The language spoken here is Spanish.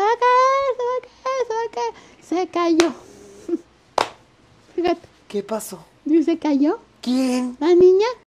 se va a caer, se va a caer, se va a caer. Se cayó. Fíjate, ¿Qué pasó? y se cayó ¿Quién? la niña.